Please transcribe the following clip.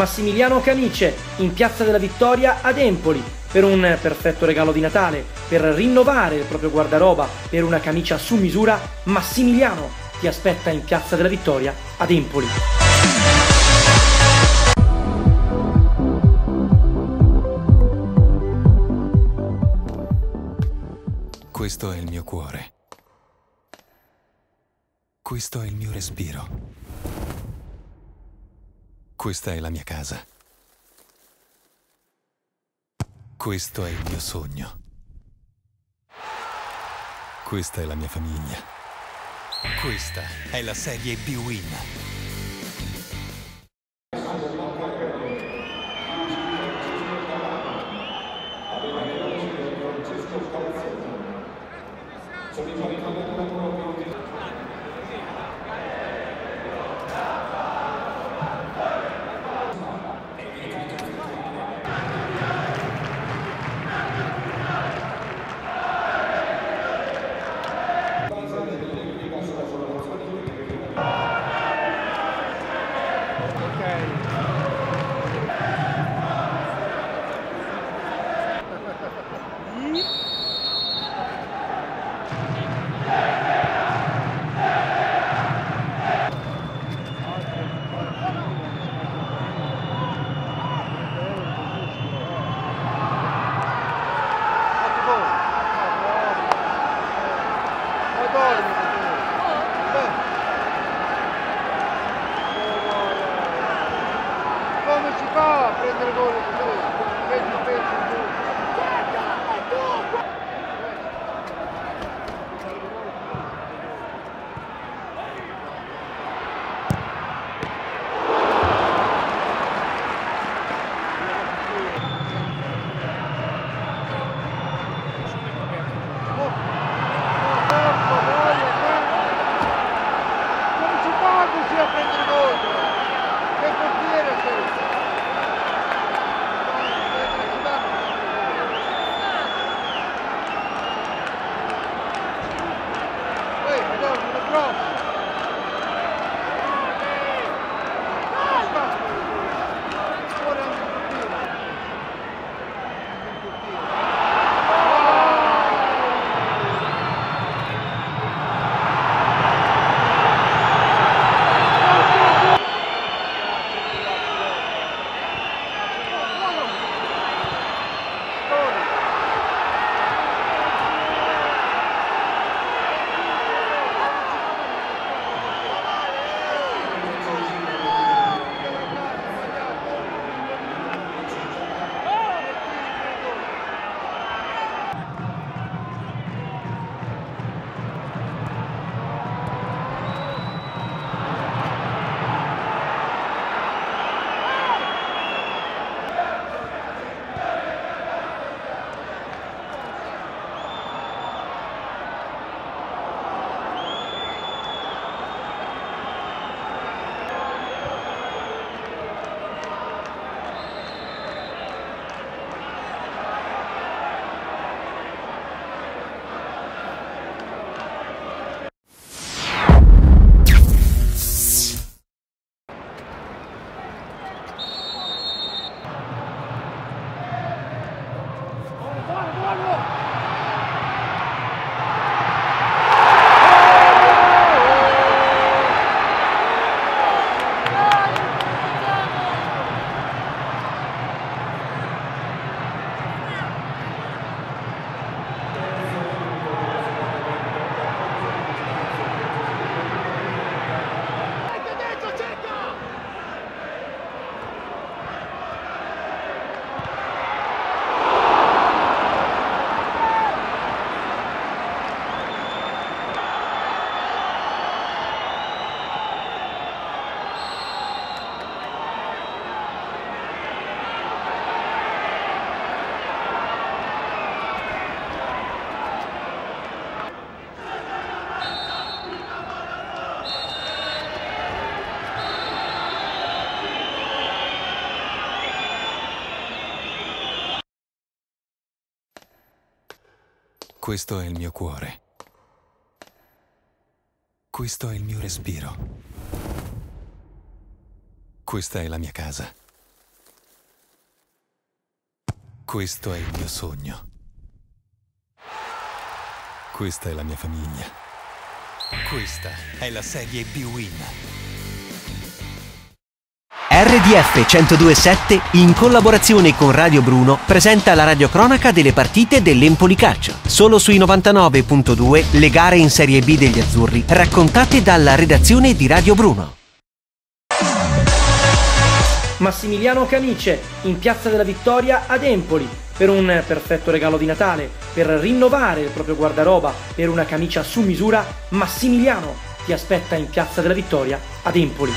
Massimiliano Camice in Piazza della Vittoria ad Empoli per un perfetto regalo di Natale, per rinnovare il proprio guardaroba, per una camicia su misura, Massimiliano ti aspetta in Piazza della Vittoria ad Empoli. Questo è il mio cuore. Questo è il mio respiro. Questa è la mia casa. Questo è il mio sogno. Questa è la mia famiglia. Questa è la serie B-Win. Prendere gol Questo è il mio cuore. Questo è il mio respiro. Questa è la mia casa. Questo è il mio sogno. Questa è la mia famiglia. Questa è la serie B-Win. RDF 1027 in collaborazione con Radio Bruno presenta la radiocronaca delle partite dell'Empoli Calcio. Solo sui 99.2 le gare in Serie B degli azzurri raccontate dalla redazione di Radio Bruno. Massimiliano Camice in Piazza della Vittoria ad Empoli per un perfetto regalo di Natale, per rinnovare il proprio guardaroba, per una camicia su misura, Massimiliano ti aspetta in Piazza della Vittoria ad Empoli.